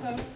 So.